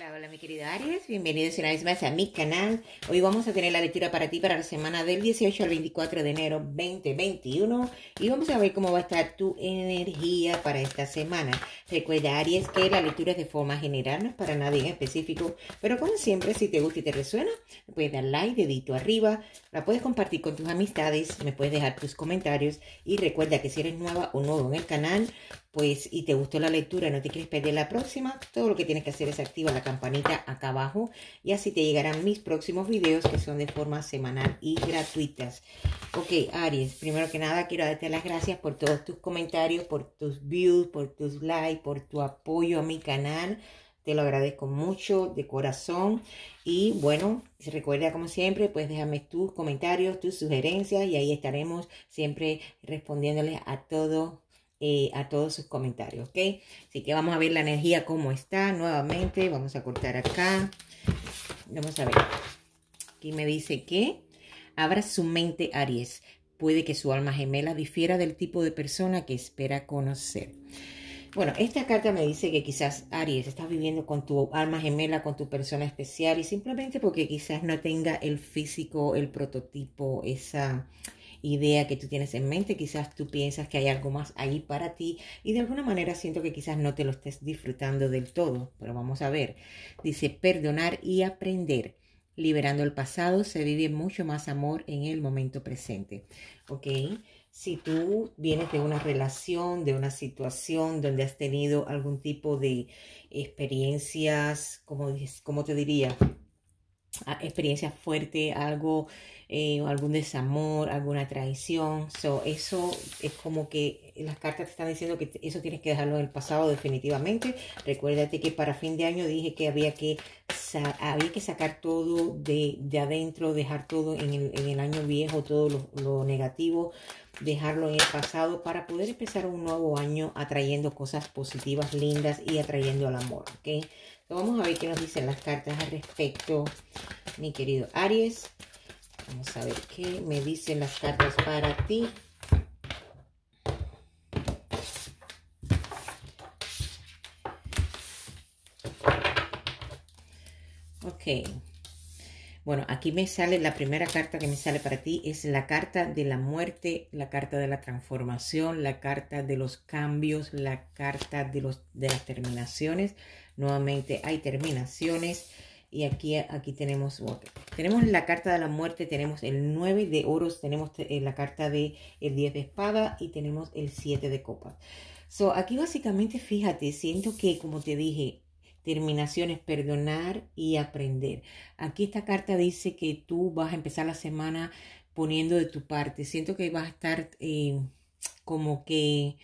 Hola, hola mi querida Aries, bienvenidos una vez más a mi canal. Hoy vamos a tener la lectura para ti para la semana del 18 al 24 de enero 2021 y vamos a ver cómo va a estar tu energía para esta semana. Recuerda Aries que la lectura es de forma general, no es para nadie en específico, pero como siempre si te gusta y te resuena, puedes dar like, dedito arriba, la puedes compartir con tus amistades, me puedes dejar tus comentarios y recuerda que si eres nueva o nuevo en el canal, pues y te gustó la lectura y no te quieres perder la próxima, todo lo que tienes que hacer es activar la campanita acá abajo y así te llegarán mis próximos videos que son de forma semanal y gratuitas. Ok, Aries, primero que nada quiero darte las gracias por todos tus comentarios, por tus views, por tus likes, por tu apoyo a mi canal. Te lo agradezco mucho de corazón. Y bueno, recuerda como siempre, pues déjame tus comentarios, tus sugerencias y ahí estaremos siempre respondiéndoles a todo eh, a todos sus comentarios, ¿ok? Así que vamos a ver la energía cómo está nuevamente. Vamos a cortar acá. Vamos a ver. Aquí me dice que abra su mente, Aries. Puede que su alma gemela difiera del tipo de persona que espera conocer. Bueno, esta carta me dice que quizás Aries está viviendo con tu alma gemela, con tu persona especial y simplemente porque quizás no tenga el físico, el prototipo, esa idea que tú tienes en mente, quizás tú piensas que hay algo más ahí para ti y de alguna manera siento que quizás no te lo estés disfrutando del todo, pero vamos a ver. Dice perdonar y aprender. Liberando el pasado se vive mucho más amor en el momento presente. ¿Ok? Si tú vienes de una relación, de una situación donde has tenido algún tipo de experiencias, como, como te diría, experiencia fuerte, algo eh, algún desamor, alguna traición. So, eso es como que las cartas te están diciendo que eso tienes que dejarlo en el pasado definitivamente. Recuérdate que para fin de año dije que había que, había que sacar todo de, de adentro, dejar todo en el, en el, año viejo, todo lo, lo negativo, dejarlo en el pasado para poder empezar un nuevo año atrayendo cosas positivas, lindas y atrayendo al amor. ¿ok? Vamos a ver qué nos dicen las cartas al respecto, mi querido Aries. Vamos a ver qué me dicen las cartas para ti. Ok. Bueno, aquí me sale, la primera carta que me sale para ti es la carta de la muerte, la carta de la transformación, la carta de los cambios, la carta de, los, de las terminaciones. Nuevamente hay terminaciones y aquí, aquí tenemos, tenemos la carta de la muerte, tenemos el 9 de oros, tenemos eh, la carta de el 10 de espada y tenemos el 7 de copas. So, aquí básicamente, fíjate, siento que, como te dije, terminaciones, perdonar y aprender. Aquí esta carta dice que tú vas a empezar la semana poniendo de tu parte. Siento que vas a estar eh, como que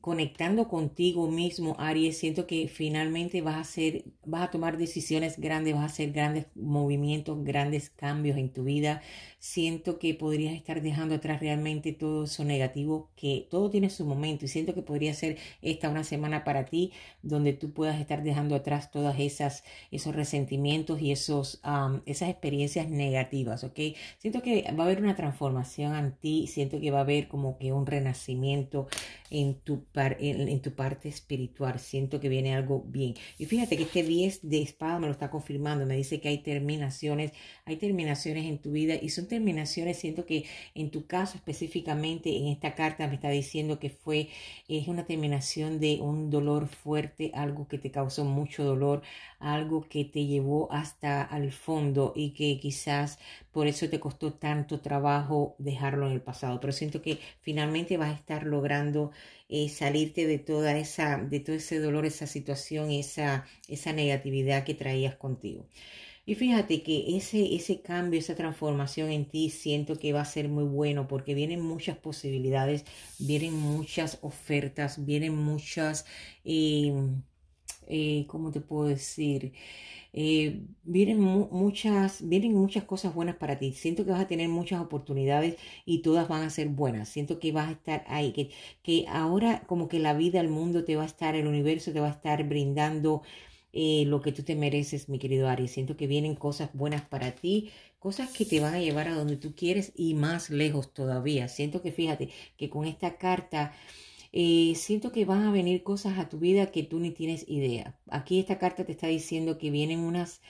conectando contigo mismo, Aries, siento que finalmente vas a hacer, vas a tomar decisiones grandes, vas a hacer grandes movimientos, grandes cambios en tu vida. Siento que podrías estar dejando atrás realmente todo eso negativo, que todo tiene su momento y siento que podría ser esta una semana para ti donde tú puedas estar dejando atrás todas esas esos resentimientos y esos esas experiencias negativas, ¿ok? Siento que va a haber una transformación en ti, siento que va a haber como que un renacimiento en tu, en, tu parte espiritual. Siento que viene algo bien. Y fíjate que este 10 de espada me lo está confirmando. Me dice que hay terminaciones, hay terminaciones en tu vida y son terminaciones. Siento que en tu caso específicamente, en esta carta me está diciendo que fue, es una terminación de un dolor fuerte, algo que te causó mucho dolor, algo que te llevó hasta al fondo y que quizás por eso te costó tanto trabajo dejarlo en el pasado. Pero siento que finalmente vas a estar logrando eh, salirte de toda esa, de todo ese dolor, esa situación, esa, esa negatividad que traías contigo. Y fíjate que ese, ese cambio, esa transformación en ti, siento que va a ser muy bueno porque vienen muchas posibilidades, vienen muchas ofertas, vienen muchas, eh, eh, ¿cómo te puedo decir? Eh, vienen muchas, vienen muchas cosas buenas para ti. Siento que vas a tener muchas oportunidades y todas van a ser buenas. Siento que vas a estar ahí, que, que ahora como que la vida, el mundo te va a estar, el universo te va a estar brindando eh, lo que tú te mereces, mi querido Aries. Siento que vienen cosas buenas para ti, cosas que te van a llevar a donde tú quieres y más lejos todavía. Siento que fíjate que con esta carta eh, siento que van a venir cosas a tu vida que tú ni tienes idea. Aquí esta carta te está diciendo que vienen unas,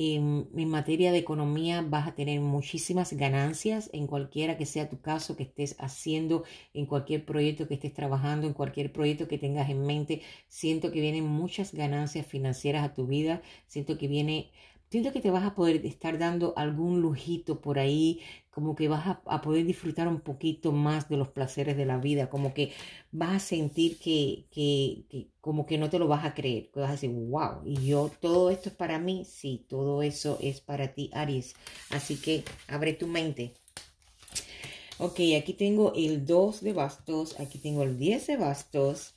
en materia de economía vas a tener muchísimas ganancias en cualquiera que sea tu caso que estés haciendo, en cualquier proyecto que estés trabajando, en cualquier proyecto que tengas en mente. Siento que vienen muchas ganancias financieras a tu vida. Siento que viene Siento que te vas a poder estar dando algún lujito por ahí, como que vas a, poder disfrutar un poquito más de los placeres de la vida, como que vas a sentir que, que, como que no te lo vas a creer, que vas a decir, wow, y yo, todo esto es para mí, sí, todo eso es para ti, Aries. Así que abre tu mente. Ok, aquí tengo el 2 de bastos, aquí tengo el 10 de bastos,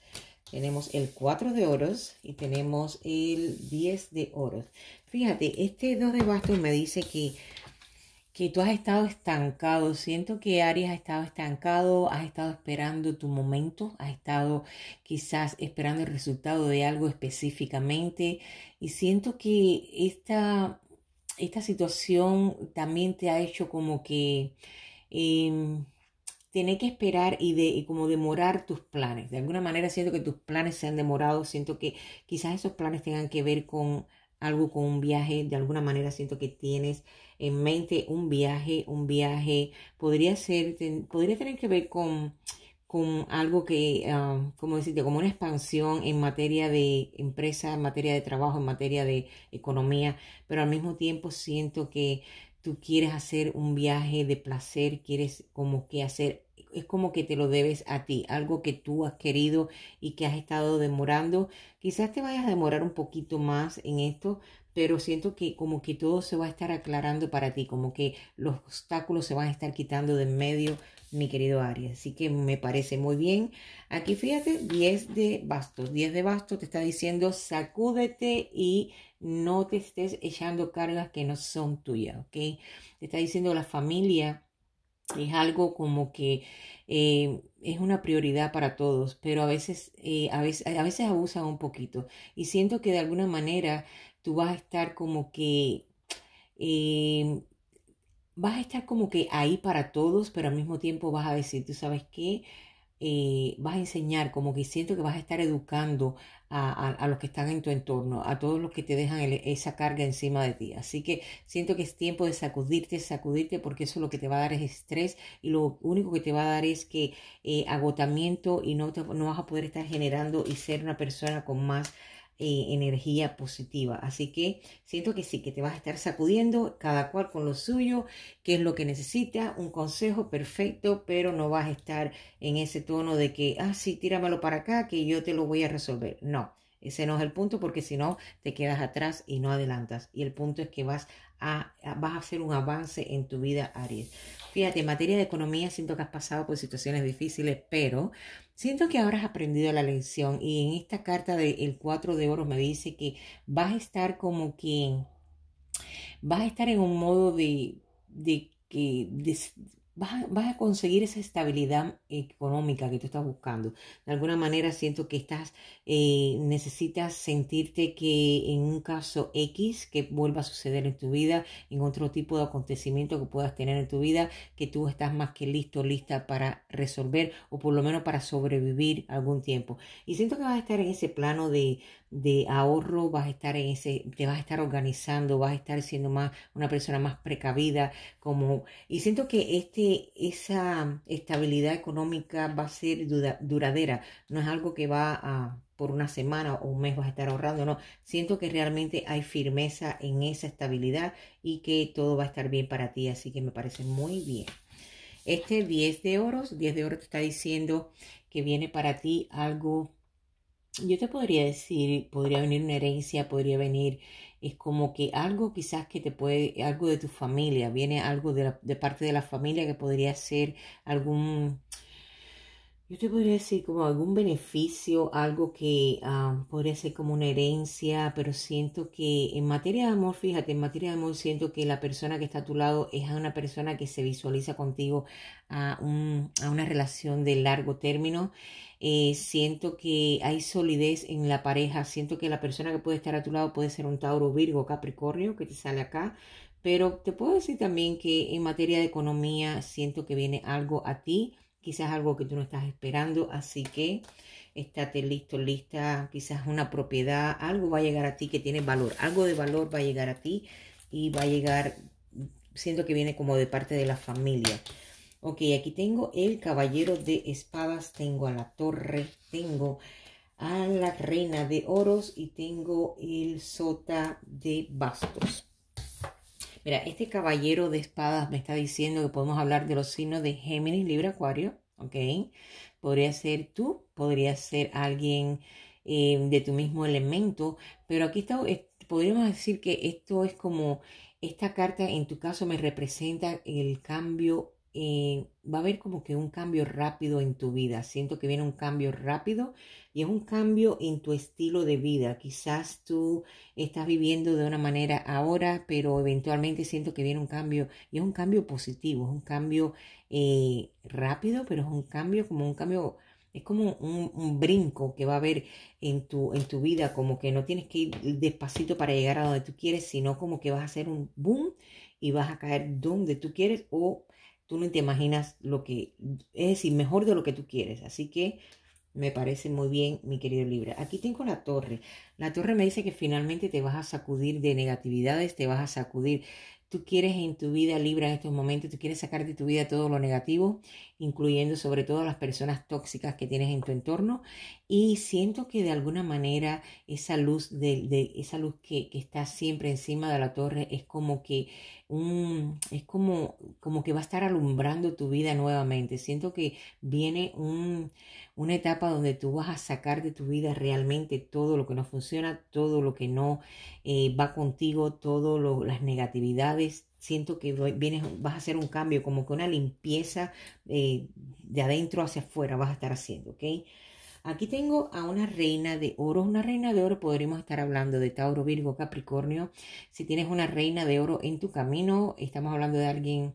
tenemos el 4 de oros y tenemos el 10 de oros. Fíjate, este 2 de bastos me dice que, que tú has estado estancado. Siento que Aries ha estado estancado, has estado esperando tu momento, has estado quizás esperando el resultado de algo específicamente. Y siento que esta, esta situación también te ha hecho como que... Em, tener que esperar y, de, como demorar tus planes. De alguna manera siento que tus planes se han demorado, siento que quizás esos planes tengan que ver con algo, con un viaje, de alguna manera siento que tienes en mente un viaje, un viaje, podría ser, podría tener que ver con, con algo que, ah, como decirte, como una expansión en materia de empresa, en materia de trabajo, en materia de economía, pero al mismo tiempo siento que tú quieres hacer un viaje de placer, quieres como que hacer, es como que te lo debes a ti, algo que tú has querido y que has estado demorando. Quizás te vayas a demorar un poquito más en esto, pero siento que como que todo se va a estar aclarando para ti, como que los obstáculos se van a estar quitando de en medio, mi querido Aries. Así que me parece muy bien. Aquí fíjate, 10 de bastos. 10 de bastos te está diciendo sacúdete y no te estés echando cargas que no son tuyas, ¿ok? Te está diciendo la familia es algo como que eh, es una prioridad para todos, pero a veces, eh, a veces, a veces abusan un poquito. Y siento que de alguna manera tú vas a estar como que eh, vas a estar como que ahí para todos, pero al mismo tiempo vas a decir, tú sabes qué, eh, vas a enseñar, como que siento que vas a estar educando a, los que están en tu entorno, a todos los que te dejan esa carga encima de ti. Así que siento que es tiempo de sacudirte, sacudirte, porque eso lo que te va a dar es estrés y lo único que te va a dar es que eh, agotamiento y no, no vas a poder estar generando y ser una persona con más eh, energía positiva. Así que siento que sí, que te vas a estar sacudiendo cada cual con lo suyo, qué es lo que necesita, un consejo perfecto, pero no vas a estar en ese tono de que, ah, sí, tíramelo para acá, que yo te lo voy a resolver. No. Ese no es el punto porque si no te quedas atrás y no adelantas. Y el punto es que vas a, vas a hacer un avance en tu vida, Aries. Fíjate, en materia de economía siento que has pasado por situaciones difíciles, pero siento que ahora has aprendido la lección y en esta carta del 4 de oro me dice que vas a estar como que, vas a estar en un modo de, de que... vas a, conseguir esa estabilidad económica que tú estás buscando. De alguna manera siento que estás, eh, necesitas sentirte que en un caso X que vuelva a suceder en tu vida, en otro tipo de acontecimiento que puedas tener en tu vida, que tú estás más que listo, lista para resolver o por lo menos para sobrevivir algún tiempo. Y siento que vas a estar en ese plano de, de ahorro, vas a estar en ese, te vas a estar organizando, vas a estar siendo más una persona más precavida, como, y siento que este, esa estabilidad económica va a ser duradera, no es algo que va a por una semana o un mes vas a estar ahorrando, no, siento que realmente hay firmeza en esa estabilidad y que todo va a estar bien para ti, así que me parece muy bien. Este 10 de oros, 10 de oro te está diciendo que viene para ti algo yo te podría decir, podría venir una herencia, podría venir, es como que algo quizás que te puede, algo de tu familia, viene algo de, de parte de la familia que podría ser algún, yo te podría decir como algún beneficio, algo que ah, podría ser como una herencia, pero siento que en materia de amor, fíjate, en materia de amor siento que la persona que está a tu lado es una persona que se visualiza contigo a, un, a una relación de largo término. Eh, siento que hay solidez en la pareja, siento que la persona que puede estar a tu lado puede ser un Tauro, Virgo, Capricornio, que te sale acá, pero te puedo decir también que en materia de economía siento que viene algo a ti quizás algo que tú no estás esperando, así que estate listo, lista, quizás una propiedad, algo va a llegar a ti que tiene valor, algo de valor va a llegar a ti y va a llegar, siento que viene como de parte de la familia. Ok, aquí tengo el caballero de espadas, tengo a la torre, tengo a la reina de oros y tengo el sota de bastos. Mira, este caballero de espadas me está diciendo que podemos hablar de los signos de Géminis, Libra, Acuario, ¿ok? Podría ser tú, podría ser alguien eh, de tu mismo elemento, pero aquí está, podríamos decir que esto es como, esta carta en tu caso me representa el cambio eh, va a haber como que un cambio rápido en tu vida. Siento que viene un cambio rápido y es un cambio en tu estilo de vida. Quizás tú estás viviendo de una manera ahora, pero eventualmente siento que viene un cambio y es un cambio positivo, es un cambio eh, rápido, pero es un cambio como un cambio, es como un, un, brinco que va a haber en tu, en tu vida, como que no tienes que ir despacito para llegar a donde tú quieres, sino como que vas a hacer un boom y vas a caer donde tú quieres o tú no te imaginas lo que, es decir, mejor de lo que tú quieres. Así que me parece muy bien, mi querido Libra. Aquí tengo la torre. La torre me dice que finalmente te vas a sacudir de negatividades, te vas a sacudir. Tú quieres en tu vida Libra en estos momentos, tú quieres sacar de tu vida todo lo negativo, incluyendo sobre todo las personas tóxicas que tienes en tu entorno. Y siento que de alguna manera esa luz, de, esa luz que, está siempre encima de la torre es como que es como, como que va a estar alumbrando tu vida nuevamente. Siento que viene una etapa donde tú vas a sacar de tu vida realmente todo lo que no funciona, todo lo que no eh, va contigo, todas las negatividades. Siento que vienes, vas a hacer un cambio, como que una limpieza eh, de adentro hacia afuera vas a estar haciendo, ¿ok? Aquí tengo a una reina de oro. Una reina de oro podríamos estar hablando de Tauro, Virgo, Capricornio. Si tienes una reina de oro en tu camino, estamos hablando de alguien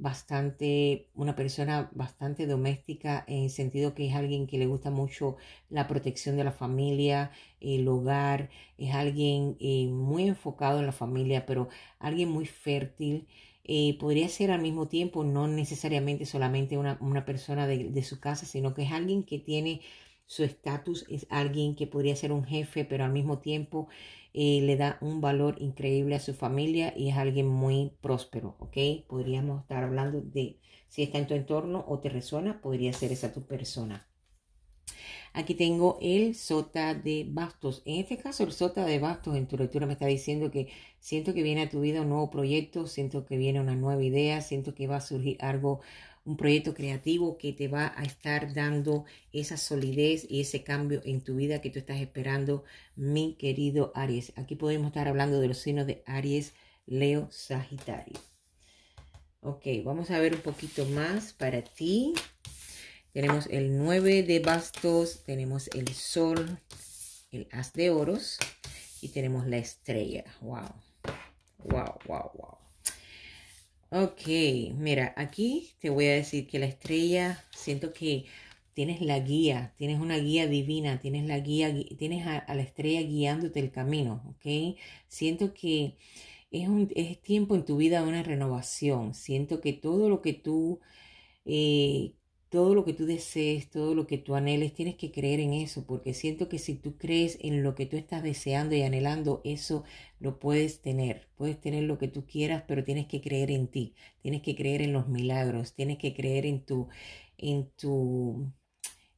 bastante, una persona bastante doméstica en el sentido que es alguien que le gusta mucho la protección de la familia, el hogar, es alguien eh, muy enfocado en la familia, pero alguien muy fértil. Eh, podría ser al mismo tiempo no necesariamente solamente una, persona de, de, su casa, sino que es alguien que tiene su estatus es alguien que podría ser un jefe, pero al mismo tiempo eh, le da un valor increíble a su familia y es alguien muy próspero, ¿ok? Podríamos estar hablando de si está en tu entorno o te resuena, podría ser esa tu persona. Aquí tengo el sota de bastos. En este caso, el sota de bastos en tu lectura me está diciendo que siento que viene a tu vida un nuevo proyecto, siento que viene una nueva idea, siento que va a surgir algo un proyecto creativo que te va a estar dando esa solidez y ese cambio en tu vida que tú estás esperando, mi querido Aries. Aquí podemos estar hablando de los signos de Aries, Leo, Sagitario. Ok, vamos a ver un poquito más para ti. Tenemos el 9 de bastos, tenemos el sol, el as de oros y tenemos la estrella. Wow, wow, wow, wow. Ok, mira, aquí te voy a decir que la estrella, siento que tienes la guía, tienes una guía divina, tienes la guía, tienes a, la estrella guiándote el camino, ok. Siento que es, un, es tiempo en tu vida de una renovación, siento que todo lo que tú eh, todo lo que tú desees, todo lo que tú anheles, tienes que creer en eso, porque siento que si tú crees en lo que tú estás deseando y anhelando, eso lo puedes tener. Puedes tener lo que tú quieras, pero tienes que creer en ti, tienes que creer en los milagros, tienes que creer en tu, en tu,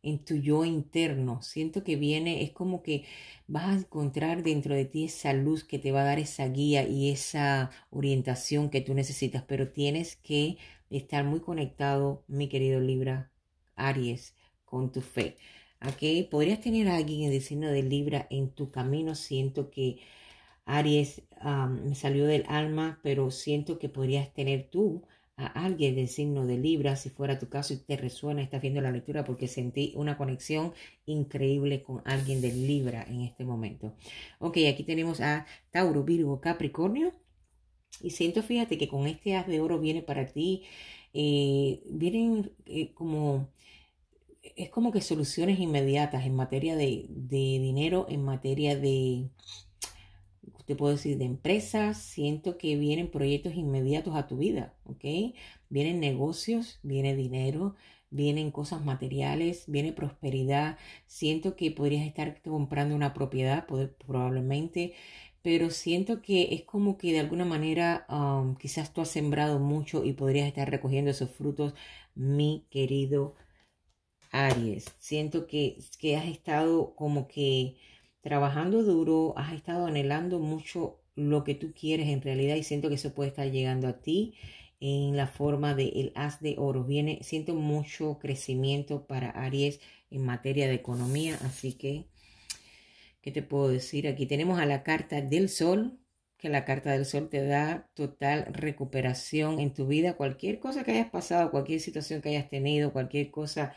en tu yo interno. Siento que viene, es como que vas a encontrar dentro de ti esa luz que te va a dar esa guía y esa orientación que tú necesitas, pero tienes que estar muy conectado, mi querido Libra, Aries, con tu fe. Podrías tener a alguien en el signo de Libra en tu camino. Siento que Aries me salió del alma, pero siento que podrías tener tú a alguien del signo de Libra, si fuera tu caso y te resuena, estás viendo la lectura porque sentí una conexión increíble con alguien de Libra en este momento. Ok, aquí tenemos a Tauro, Virgo, Capricornio. Y siento, fíjate que con este haz de oro viene para ti, eh, vienen eh, como, es como que soluciones inmediatas en materia de, dinero, en materia de, te puedo decir, de empresas. Siento que vienen proyectos inmediatos a tu vida, ¿ok? Vienen negocios, viene dinero, vienen cosas materiales, viene prosperidad. Siento que podrías estar comprando una propiedad, probablemente, pero siento que es como que de alguna manera um, quizás tú has sembrado mucho y podrías estar recogiendo esos frutos, mi querido Aries. Siento que, que has estado como que trabajando duro, has estado anhelando mucho lo que tú quieres en realidad y siento que eso puede estar llegando a ti en la forma de el as de oro. Viene, siento mucho crecimiento para Aries en materia de economía, así que, ¿qué te puedo decir? Aquí tenemos a la carta del sol, que la carta del sol te da total recuperación en tu vida, cualquier cosa que hayas pasado, cualquier situación que hayas tenido, cualquier cosa,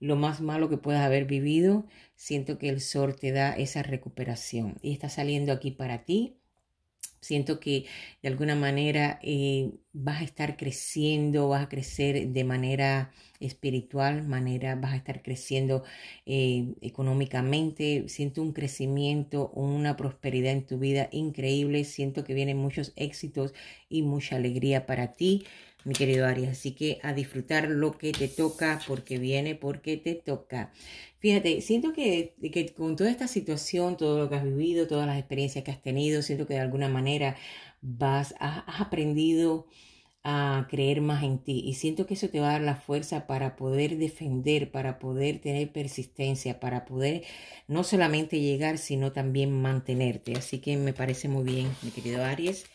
lo más malo que puedas haber vivido, siento que el sol te da esa recuperación y está saliendo aquí para ti Siento que de alguna manera eh, vas a estar creciendo, vas a crecer de manera espiritual, manera vas a estar creciendo eh, económicamente. Siento un crecimiento, una prosperidad en tu vida increíble. Siento que vienen muchos éxitos y mucha alegría para ti mi querido Aries. Así que a disfrutar lo que te toca, porque viene, porque te toca. Fíjate, siento que, que con toda esta situación, todo lo que has vivido, todas las experiencias que has tenido, siento que de alguna manera vas, has, aprendido a creer más en ti y siento que eso te va a dar la fuerza para poder defender, para poder tener persistencia, para poder no solamente llegar, sino también mantenerte. Así que me parece muy bien, mi querido Aries.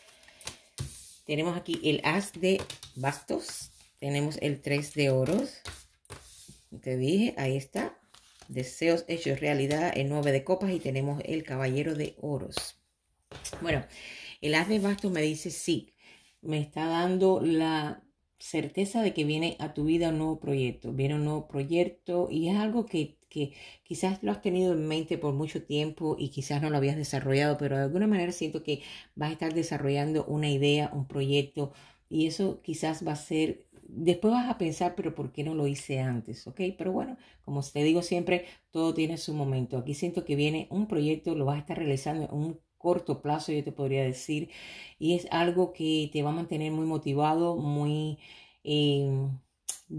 Tenemos aquí el as de bastos. Tenemos el 3 de oros. Te dije, ahí está. Deseos hechos realidad, el 9 de copas y tenemos el caballero de oros. Bueno, el as de bastos me dice sí. Me está dando la certeza de que viene a tu vida un nuevo proyecto. Viene un nuevo proyecto y es algo que que quizás lo has tenido en mente por mucho tiempo y quizás no lo habías desarrollado, pero de alguna manera siento que vas a estar desarrollando una idea, un proyecto y eso quizás va a ser, después vas a pensar, pero ¿por qué no lo hice antes? ¿Ok? Pero bueno, como te digo siempre, todo tiene su momento. Aquí siento que viene un proyecto, lo vas a estar realizando en un corto plazo, yo te podría decir, y es algo que te va a mantener muy motivado, muy... Eh,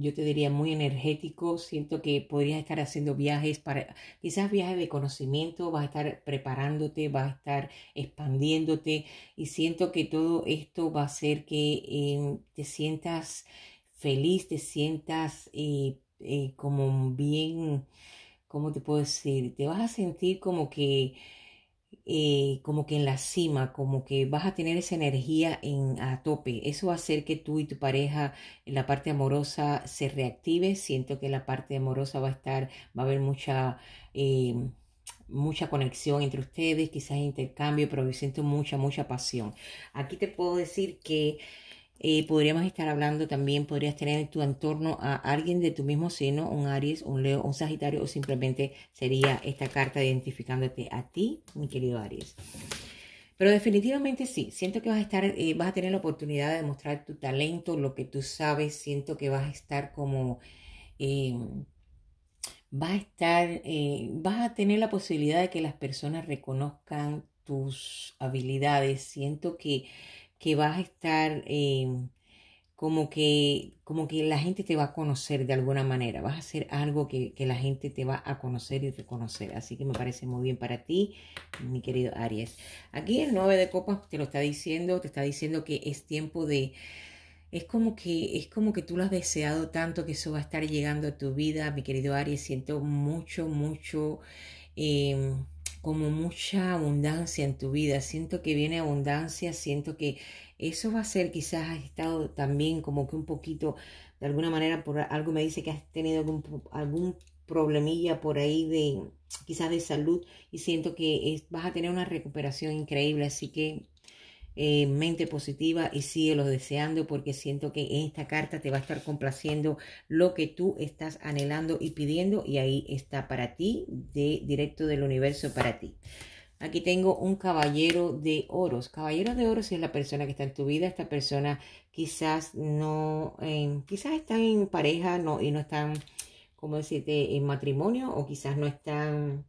yo te diría muy energético. Siento que podrías estar haciendo viajes para, quizás viajes de conocimiento, vas a estar preparándote, vas a estar expandiéndote y siento que todo esto va a hacer que eh, te sientas feliz, te sientas eh, eh, como bien, ¿cómo te puedo decir? Te vas a sentir como que eh, como que en la cima, como que vas a tener esa energía en, a tope. Eso va a hacer que tú y tu pareja en la parte amorosa se reactive. Siento que la parte amorosa va a estar, va a haber mucha... Eh, mucha conexión entre ustedes, quizás intercambio, pero siento mucha, mucha pasión. Aquí te puedo decir que eh, podríamos estar hablando también, podrías tener en tu entorno a alguien de tu mismo seno, un Aries, un Leo, un Sagitario, o simplemente sería esta carta identificándote a ti, mi querido Aries. Pero definitivamente sí, siento que vas a estar, eh, vas a tener la oportunidad de demostrar tu talento, lo que tú sabes, siento que vas a estar como, eh, vas a estar, vas a tener la posibilidad de que las personas reconozcan tus habilidades, siento que que vas a estar em, como, que, como que la gente te va a conocer de alguna manera, vas a hacer algo que, la gente te va a conocer y reconocer. Así que me parece muy bien para ti, mi querido Aries. Aquí el 9 de copas te lo está diciendo, te está diciendo que es tiempo de... Es como que es como que tú lo has deseado tanto que eso va a estar llegando a tu vida, mi querido Aries. Siento mucho, mucho eh, como mucha abundancia en tu vida. Siento que viene abundancia, siento que eso va a ser, quizás has estado también como que un poquito, de alguna manera, por algo me dice que has tenido algún, algún problemilla por ahí de quizás de salud y siento que vas a tener una recuperación increíble, así que eh, mente positiva y síguelo deseando porque siento que en esta carta te va a estar complaciendo lo que tú estás anhelando y pidiendo y ahí está para ti, de directo del universo para ti. Aquí tengo un caballero de oros. Caballero de oros es la persona que está en tu vida. Esta persona quizás no, quizás están en pareja no, y no están, como decirte, en matrimonio o quizás no están,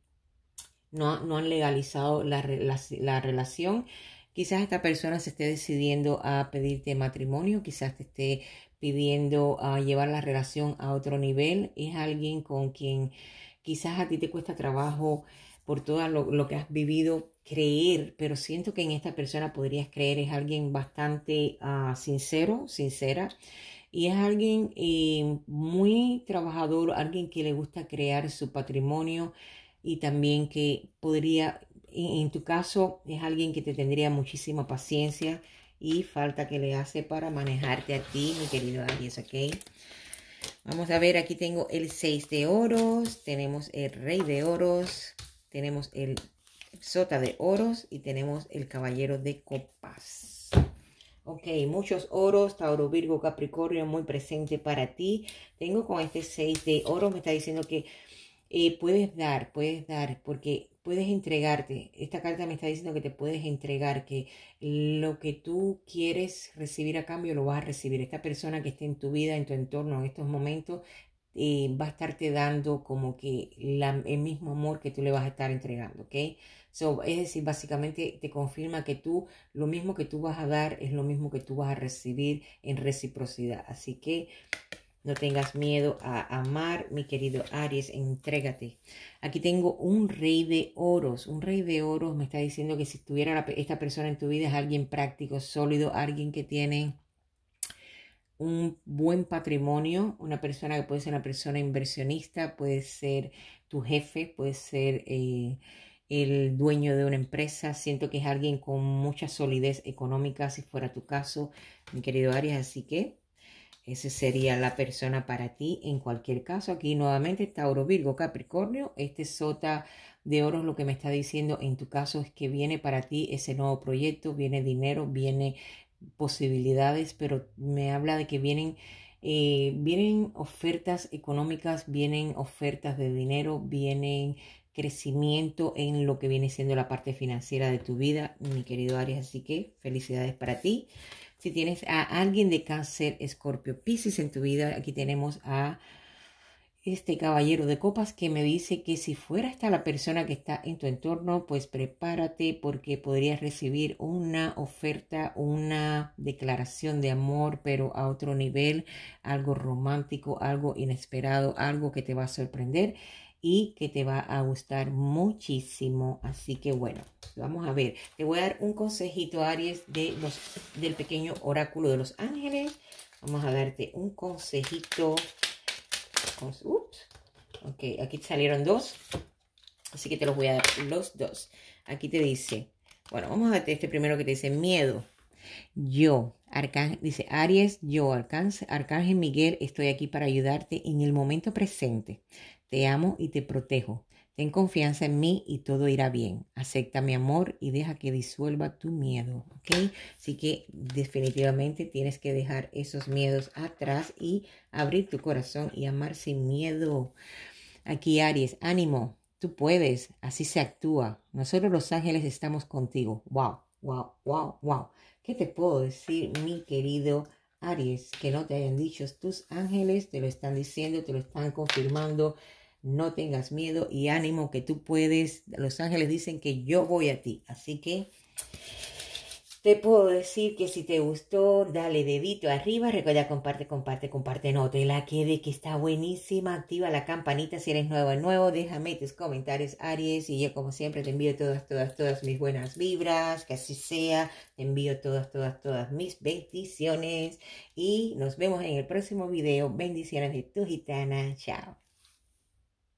no, no han legalizado la relación Quizás esta persona se esté decidiendo a pedirte matrimonio, quizás te esté pidiendo a llevar la relación a otro nivel. Es alguien con quien quizás a ti te cuesta trabajo por todo lo, que has vivido creer, pero siento que en esta persona podrías creer, es alguien bastante ah, sincero, sincera, y es alguien eh, muy trabajador, alguien que le gusta crear su patrimonio y también que podría, en tu caso, es alguien que te tendría muchísima paciencia y falta que le hace para manejarte a ti, mi querido Aries, ¿ok? Vamos a ver, aquí tengo el 6 de oros, tenemos el rey de oros, tenemos el sota de oros y tenemos el caballero de copas. Ok, muchos oros, Tauro, Virgo, Capricornio, muy presente para ti. Tengo con este 6 de oros, me está diciendo que eh, puedes dar, puedes dar, porque puedes entregarte. Esta carta me está diciendo que te puedes entregar, que lo que tú quieres recibir a cambio lo vas a recibir. Esta persona que esté en tu vida, en tu entorno, en estos momentos, eh, va a estarte dando como que el mismo amor que tú le vas a estar entregando, ¿ok? So, es decir, básicamente te confirma que tú, lo mismo que tú vas a dar es lo mismo que tú vas a recibir en reciprocidad. Así que no tengas miedo a amar, mi querido Aries, entrégate. Aquí tengo un rey de oros. Un rey de oros me está diciendo que si estuviera esta persona en tu vida es alguien práctico, sólido, alguien que tiene un buen patrimonio, una persona que puede ser una persona inversionista, puede ser tu jefe, puede ser eh, el dueño de una empresa. Siento que es alguien con mucha solidez económica, si fuera tu caso, mi querido Aries. Así que ese sería la persona para ti en cualquier caso. Aquí nuevamente Tauro, Virgo, Capricornio. Este sota de oro lo que me está diciendo en tu caso es que viene para ti ese nuevo proyecto, viene dinero, viene posibilidades, pero me habla de que vienen, eh, vienen ofertas económicas, vienen ofertas de dinero, vienen crecimiento en lo que viene siendo la parte financiera de tu vida, mi querido Aries. Así que felicidades para ti. Si tienes a alguien de cáncer, escorpio, piscis en tu vida, aquí tenemos a este caballero de copas que me dice que si fuera esta la persona que está en tu entorno, pues prepárate porque podrías recibir una oferta, una declaración de amor, pero a otro nivel, algo romántico, algo inesperado, algo que te va a sorprender y que te va a gustar muchísimo. Así que bueno, vamos a ver. Te voy a dar un consejito, Aries, de los, del pequeño oráculo de los ángeles. Vamos a darte un consejito. Ups. Ok, aquí salieron dos. Así que te los voy a dar los dos. Aquí te dice, bueno, vamos a darte este primero que te dice miedo. Yo, Arcángel, dice Aries, yo, Arcángel, Arcángel Miguel, estoy aquí para ayudarte en el momento presente. Te amo y te protejo. Ten confianza en mí y todo irá bien. Acepta mi amor y deja que disuelva tu miedo, ¿ok? Así que definitivamente tienes que dejar esos miedos atrás y abrir tu corazón y amar sin miedo. Aquí Aries, ánimo, tú puedes, así se actúa. Nosotros los ángeles estamos contigo. Wow, wow, wow, wow. ¿Qué te puedo decir, mi querido Aries? Que no te hayan dicho tus ángeles, te lo están diciendo, te lo están confirmando no tengas miedo y ánimo que tú puedes. Los ángeles dicen que yo voy a ti. Así que te puedo decir que si te gustó, dale dedito arriba. Recuerda, comparte, comparte, comparte. No te la quede que está buenísima. Activa la campanita si eres nuevo nuevo. Déjame tus comentarios, Aries. Y yo, como siempre, te envío todas, todas, todas mis buenas vibras. Que así sea. Te envío todas, todas, todas mis bendiciones. Y nos vemos en el próximo video. Bendiciones de tu gitana. Chao.